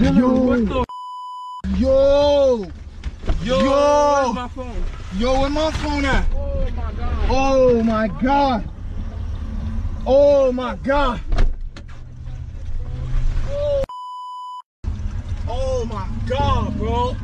Yo. What the? Yo. Yo. Yo. Where's my phone? Yo, where my phone at? Oh my god. Oh my god. Oh my god. Oh, oh my god, bro.